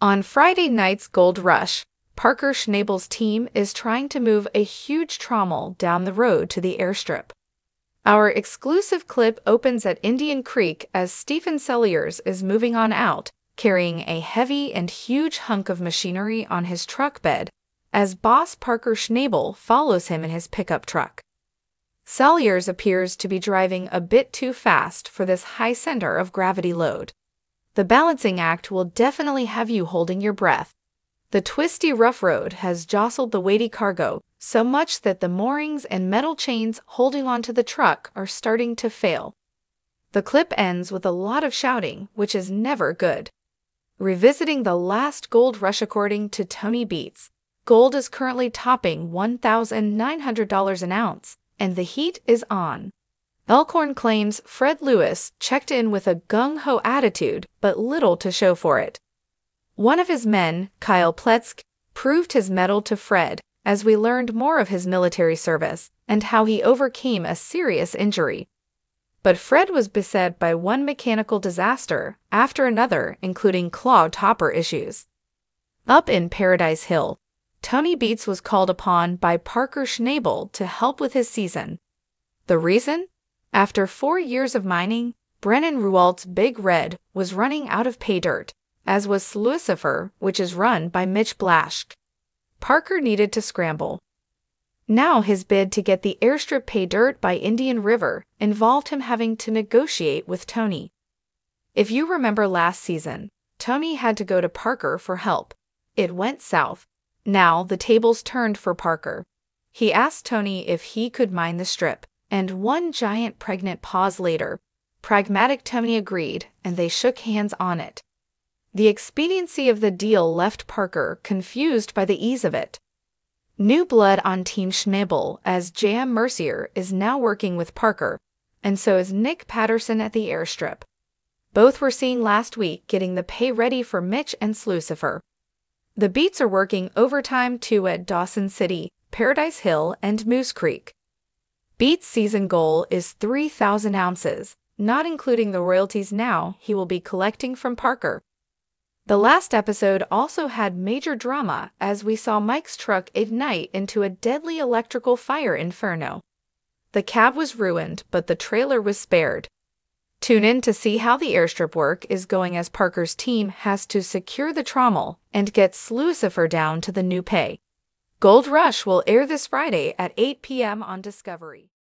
On Friday night's Gold Rush, Parker Schnabel's team is trying to move a huge trommel down the road to the airstrip. Our exclusive clip opens at Indian Creek as Stephen Selliers is moving on out, carrying a heavy and huge hunk of machinery on his truck bed, as boss Parker Schnabel follows him in his pickup truck. Selliers appears to be driving a bit too fast for this high center of gravity load. The balancing act will definitely have you holding your breath. The twisty rough road has jostled the weighty cargo so much that the moorings and metal chains holding onto the truck are starting to fail. The clip ends with a lot of shouting, which is never good. Revisiting the last gold rush according to Tony Beets, gold is currently topping $1,900 an ounce, and the heat is on. Elkhorn claims Fred Lewis checked in with a gung ho attitude, but little to show for it. One of his men, Kyle Pletzk, proved his mettle to Fred as we learned more of his military service and how he overcame a serious injury. But Fred was beset by one mechanical disaster after another, including clogged hopper issues. Up in Paradise Hill, Tony Beets was called upon by Parker Schnabel to help with his season. The reason? After four years of mining, Brennan Ruwalt's Big Red was running out of pay dirt, as was Slucifer, which is run by Mitch Blaschke. Parker needed to scramble. Now his bid to get the airstrip pay dirt by Indian River involved him having to negotiate with Tony. If you remember last season, Tony had to go to Parker for help. It went south. Now the tables turned for Parker. He asked Tony if he could mine the strip. And one giant pregnant pause later, pragmatic Tony agreed, and they shook hands on it. The expediency of the deal left Parker confused by the ease of it. New blood on Team Schnabel as J.M. Mercier is now working with Parker, and so is Nick Patterson at the airstrip. Both were seen last week getting the pay ready for Mitch and Slucifer. The Beets are working overtime too at Dawson City, Paradise Hill, and Moose Creek. Beets' season goal is 3,000 ounces, not including the royalties now he will be collecting from Parker. The last episode also had major drama as we saw Mike's truck ignite into a deadly electrical fire inferno. The cab was ruined, but the trailer was spared. Tune in to see how the airstrip work is going as Parker's team has to secure the trommel and get Slucifer down to the new pay. Gold Rush will air this Friday at 8 p.m. on Discovery.